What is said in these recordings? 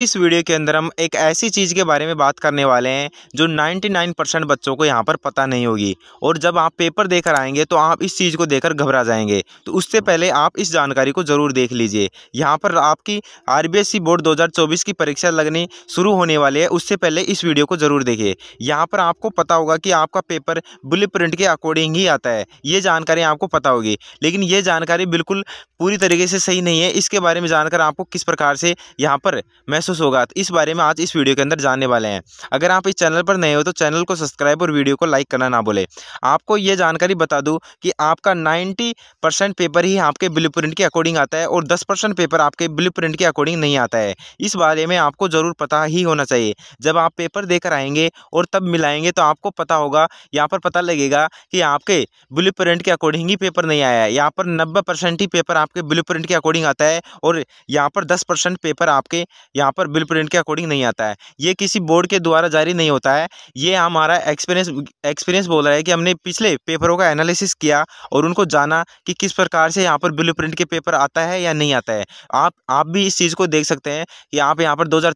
इस वीडियो के अंदर हम एक ऐसी चीज़ के बारे में बात करने वाले हैं, जो 99 परसेंट बच्चों को यहाँ पर पता नहीं होगी। और जब आप पेपर देकर आएँगे तो आप इस चीज़ को देखकर घबरा जाएँगे। तो उससे पहले आप इस जानकारी को ज़रूर देख लीजिए। यहाँ पर आपकी आरबीएसई बोर्ड 2024 की परीक्षा लगनी शुरू होने वाली है। उससे पहले इस वीडियो को ज़रूर देखिए। यहाँ पर आपको पता होगा कि आपका पेपर बुल के अकॉर्डिंग ही आता है। ये जानकारी आपको पता होगी। लेकिन ये जानकारी बिल्कुल पूरी तरीके से सही नहीं है। इसके बारे में जानकर आपको किस प्रकार से यहाँ पर महसूस महसूस होगा। तो इस बारे में आज इस वीडियो के अंदर जानने वाले हैं। अगर आप इस चैनल पर नए हो तो चैनल को सब्सक्राइब और वीडियो को लाइक करना ना बोले आपको ये जानकारी बता दूँ कि आपका नाइन्टी पेपर ही आपके ब्लू के अकॉर्डिंग आता है और दस पेपर आपके ब्लू के अकॉर्डिंग नहीं आता है। इस बारे में आपको ज़रूर पता ही होना चाहिए। जब आप पेपर देकर आएँगे और तब मिलाएँगे तो आपको पता होगा, यहाँ पर पता लगेगा कि आपके ब्लू प्रिंट के अकॉर्डिंग ही पेपर नहीं आया है। यहाँ पर नब्बे ही पेपर आपके ब्लू प्रिंट के अकॉर्डिंग आता है और यहाँ पर दस पेपर आपके, यहाँ पर बिल प्रिंट के अकॉर्डिंग नहीं आता है। ये किसी बोर्ड के द्वारा जारी नहीं होता है। ये हमारा एक्सपीरियंस एक्सपीरियंस बोल रहा है कि हमने पिछले पेपरों का एनालिसिस किया और उनको जाना कि किस प्रकार से यहाँ पर ब्लू प्रिंट के पेपर आता है या नहीं आता है। आप आप भी इस चीज़ को देख सकते हैं कि आप यहाँ पर दो हज़ार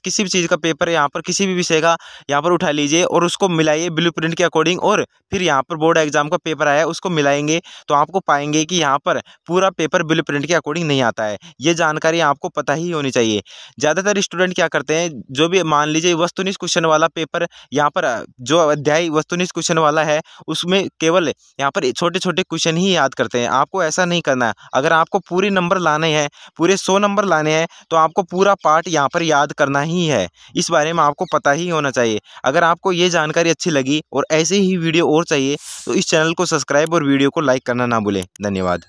किसी भी चीज़ का पेपर यहाँ पर किसी भी विषय का यहाँ पर उठा लीजिए और उसको मिलाइए ब्लू प्रिंट के अकॉर्डिंग और फिर यहाँ पर बोर्ड एग्ज़ाम का पेपर आया उसको मिलाएँगे तो आपको पाएँगे कि यहाँ पर पूरा पेपर ब्लू प्रिंट के अकॉर्डिंग नहीं आता है। ये जानकारी आपको पता ही होनी चाहिए। ज़्यादातर स्टूडेंट क्या करते हैं, जो भी मान लीजिए वस्तुनिष्ठ क्वेश्चन वाला पेपर यहाँ पर, जो अध्याय वस्तुनिष्ठ क्वेश्चन वाला है, उसमें केवल यहाँ पर छोटे छोटे क्वेश्चन ही याद करते हैं। आपको ऐसा नहीं करना है। अगर आपको पूरे नंबर लाने हैं, पूरे सौ नंबर लाने हैं तो आपको पूरा पार्ट यहाँ पर याद करना ही है। इस बारे में आपको पता ही होना चाहिए। अगर आपको ये जानकारी अच्छी लगी और ऐसे ही वीडियो और चाहिए तो इस चैनल को सब्सक्राइब और वीडियो को लाइक करना ना भूलें। धन्यवाद।